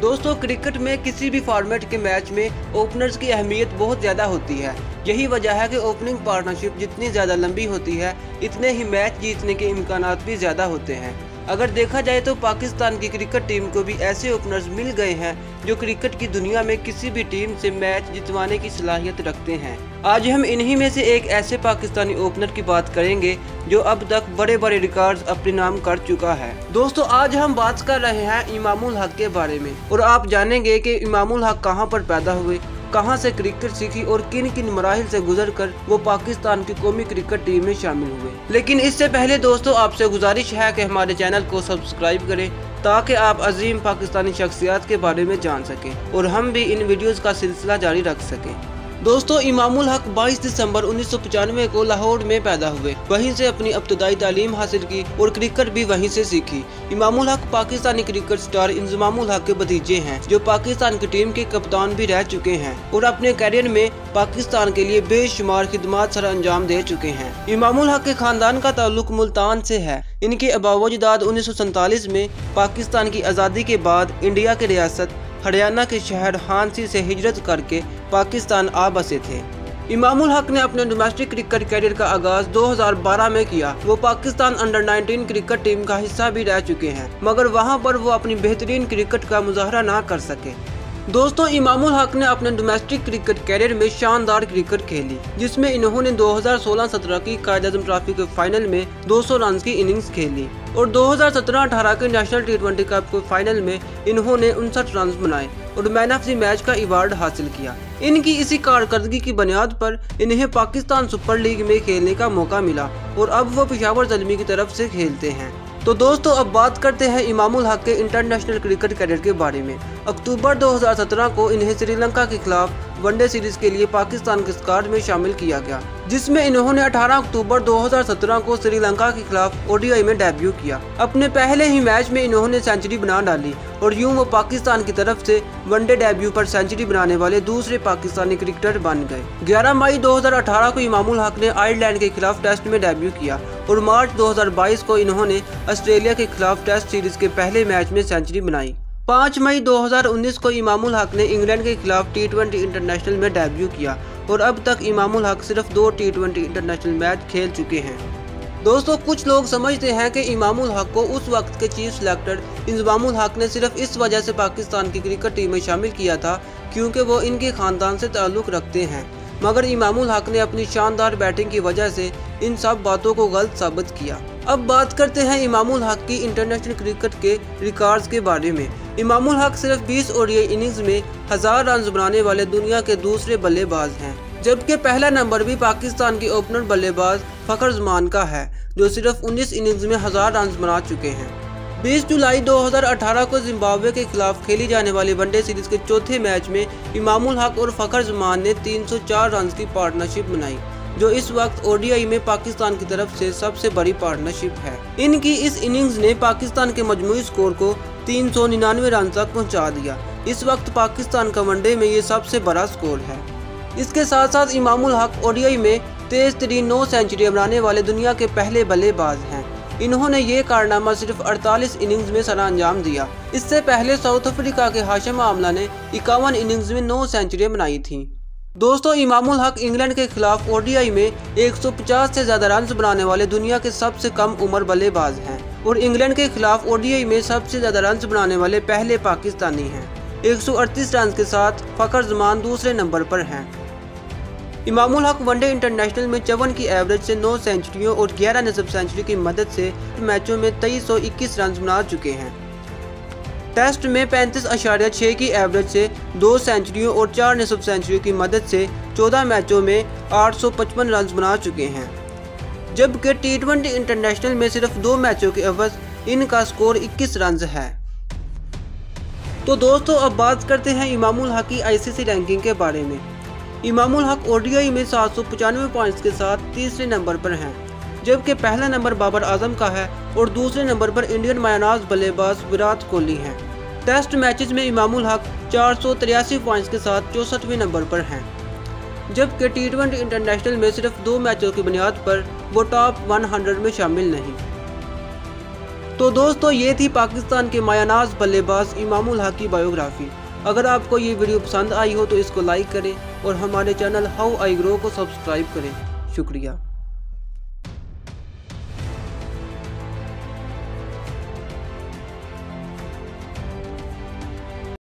दोस्तों, क्रिकेट में किसी भी फॉर्मेट के मैच में ओपनर्स की अहमियत बहुत ज़्यादा होती है। यही वजह है कि ओपनिंग पार्टनरशिप जितनी ज़्यादा लंबी होती है, इतने ही मैच जीतने के इम्कान भी ज़्यादा होते हैं। अगर देखा जाए तो पाकिस्तान की क्रिकेट टीम को भी ऐसे ओपनर्स मिल गए हैं जो क्रिकेट की दुनिया में किसी भी टीम से मैच जितवाने की सलाहियत रखते हैं। आज हम इन्हीं में से एक ऐसे पाकिस्तानी ओपनर की बात करेंगे जो अब तक बड़े बड़े रिकॉर्ड्स अपने नाम कर चुका है। दोस्तों, आज हम बात कर रहे हैं इमामुल हक के बारे में और आप जानेंगे कि इमामुल हक कहाँ पर पैदा हुए कहाँ से क्रिकेट सीखी और किन किन मराहल से गुजरकर वो पाकिस्तान की कौमी क्रिकेट टीम में शामिल हुए। लेकिन इससे पहले दोस्तों, आपसे गुजारिश है कि हमारे चैनल को सब्सक्राइब करें ताकि आप अजीम पाकिस्तानी शख्सियात के बारे में जान सकें और हम भी इन वीडियोज़ का सिलसिला जारी रख सकें। दोस्तों, इमामुल हक 22 दिसंबर उन्नीस को लाहौर में पैदा हुए। वहीं से अपनी अब्तदाई तालीम हासिल की और क्रिकेट भी वहीं से सीखी। इमामुल हक पाकिस्तानी क्रिकेट स्टार इंजमामुल हक के भतीजे हैं, जो पाकिस्तान की टीम के कप्तान भी रह चुके हैं और अपने कैरियर में पाकिस्तान के लिए बेशुमार खिदमत सर अंजाम दे चुके हैं। इमामुल हक के खानदान का ताल्लुक मुल्तान से है। इनके अबावजदाद उन्नीस में पाकिस्तान की आज़ादी के बाद इंडिया के रियासत हरियाणा के शहर हांसी से हिजरत करके पाकिस्तान आ बसे थे। इमामुल हक ने अपने डोमेस्टिक क्रिकेट कैरियर का आगाज़ 2012 में किया। वो पाकिस्तान अंडर 19 क्रिकेट टीम का हिस्सा भी रह चुके हैं, मगर वहाँ पर वो अपनी बेहतरीन क्रिकेट का मुजाहरा ना कर सके। दोस्तों, इमामुल हक ने अपने डोमेस्टिक क्रिकेट कैरियर में शानदार क्रिकेट खेली, जिसमें इन्होंने 2016-17 की कायद अजम ट्रॉफी के फाइनल में 200 रन की इनिंग्स खेली और 2017-18 के नेशनल टी ट्वेंटी कप के फाइनल में इन्होंने उनसठ रन बनाए और मैन ऑफ़ द मैच का अवार्ड हासिल किया। इनकी इसी कारकर्दगी की बुनियाद पर इन्हें पाकिस्तान सुपर लीग में खेलने का मौका मिला और अब वो पिशावर जलमी की तरफ़ से खेलते हैं। तो दोस्तों, अब बात करते हैं इमामुल हक के इंटरनेशनल क्रिकेट कैरियर के बारे में। अक्टूबर 2017 को इन्हें श्रीलंका के खिलाफ वनडे सीरीज़ के लिए पाकिस्तान के स्क्वाड में शामिल किया गया। जिसमें इन्होंने 18 अक्टूबर 2017 को श्रीलंका के खिलाफ ओडीआई में डेब्यू किया। अपने पहले ही मैच में इन्होंने सेंचुरी बना डाली और यूँ वो पाकिस्तान की तरफ़ से वनडे डेब्यू पर सेंचुरी बनाने वाले दूसरे पाकिस्तानी क्रिकेटर बन गए। 11 मई 2018 को इमामुल हक ने आयरलैंड के खिलाफ टेस्ट में डेब्यू किया और मार्च 2022 को इन्होंने ऑस्ट्रेलिया के खिलाफ टेस्ट सीरीज़ के पहले मैच में सेंचुरी बनाई। 5 मई 2019 को इमामुल हक ने इंग्लैंड के खिलाफ टी इंटरनेशनल में डेब्यू किया और अब तक इमामुल हक सिर्फ़ दो टी ट्वेंटी इंटरनेशनल मैच खेल चुके हैं। दोस्तों, कुछ लोग समझते हैं कि इमामुल हक को उस वक्त के चीफ सिलेक्टर इंजमामुल हक ने सिर्फ़ इस वजह से पाकिस्तान की क्रिकेट टीम में शामिल किया था क्योंकि वो इनके खानदान से ताल्लुक़ रखते हैं। मगर इमामुल हक ने अपनी शानदार बैटिंग की वजह से इन सब बातों को गलत साबित किया। अब बात करते हैं इमामुल हक की इंटरनेशनल क्रिकेट के रिकॉर्ड्स के बारे में। इमामुल हक सिर्फ़ 20 ओडीआई इनिंग्स में हज़ार रन बनाने वाले दुनिया के दूसरे बल्लेबाज हैं, जबकि पहला नंबर भी पाकिस्तान के ओपनर बल्लेबाज फखर जमान का है, जो सिर्फ़ 19 इनिंग्स में हज़ार रन बना चुके हैं। 20 जुलाई 2018 को जिम्बाब्वे के खिलाफ खेली जाने वाली वनडे सीरीज़ के चौथे मैच में इमामुल हक और फखर जमान ने 304 रन की पार्टनरशिप बनाई, जो इस वक्त ओडीआई में पाकिस्तान की तरफ़ से सबसे बड़ी पार्टनरशिप है। इनकी इस इनिंग्स ने पाकिस्तान के मजमू स्कोर को तीन सौ निन्यानवे रन तक पहुँचा दिया। इस वक्त पाकिस्तान का वनडे में ये सबसे बड़ा स्कोर है। इसके साथ साथ इमामुल हक ओडीआई में तेज तरीन नौ सेंचुरी बनाने वाले दुनिया के पहले बल्लेबाज हैं। इन्होंने ये कारनामा सिर्फ़ 48 इनिंग्स में सरा अंजाम दिया। इससे पहले साउथ अफ्रीका के हाशिम आमला ने इक्यावन इनिंग्स में नौ सेंचुरियाँ बनाई थीं। दोस्तों, इमामुल हक इंग्लैंड के खिलाफ ओडीआई में 150 से ज़्यादा रन बनाने वाले दुनिया के सबसे कम उम्र बल्लेबाज हैं। और इंग्लैंड के खिलाफ ओडीआई में सबसे ज़्यादा रन बनाने वाले पहले पाकिस्तानी हैं। 138 रन के साथ फखर जमान दूसरे नंबर पर हैं। इमामुल हक वनडे इंटरनेशनल में चवन की एवरेज से 9 सेंचुरियों और 11 नसब सेंचुरी की मदद से मैचों में तेईस सौ रन बना चुके हैं। टेस्ट में पैंतीस अशारिया छः की एवरेज से दो सेंचुरियों और चार नसब सेंचुरी की मदद से चौदह मैचों में आठ सौ पचपन रन बना चुके हैं। जबकि टी ट्वेंटी इंटरनेशनल में सिर्फ़ दो मैचों के अवध इनका स्कोर 21 रन है। तो दोस्तों, अब बात करते हैं इमामुल हक की आईसीसी रैंकिंग के बारे में। इमामुल हक ओडीआई में सात सौ पचानवे पॉइंट्स के साथ तीसरे नंबर पर हैं, जबकि पहला नंबर बाबर आज़म का है और दूसरे नंबर पर इंडियन मायानाज बल्लेबाज विराट कोहली हैं। टेस्ट मैचेस में इमामुल हक चार सौ तिरासी पॉइंट्स के साथ चौसठवें नंबर पर हैं। जबकि टी ट्वेंटी इंटरनेशनल में सिर्फ़ दो मैचों की बुनियाद पर वो टॉप 100 में शामिल नहीं। तो दोस्तों, ये थी पाकिस्तान के मायानाज बल्लेबाज इमामुल हक की बायोग्राफी। अगर आपको ये वीडियो पसंद आई हो तो इसको लाइक करें और हमारे चैनल हाउ आई ग्रो को सब्सक्राइब करें। शुक्रिया।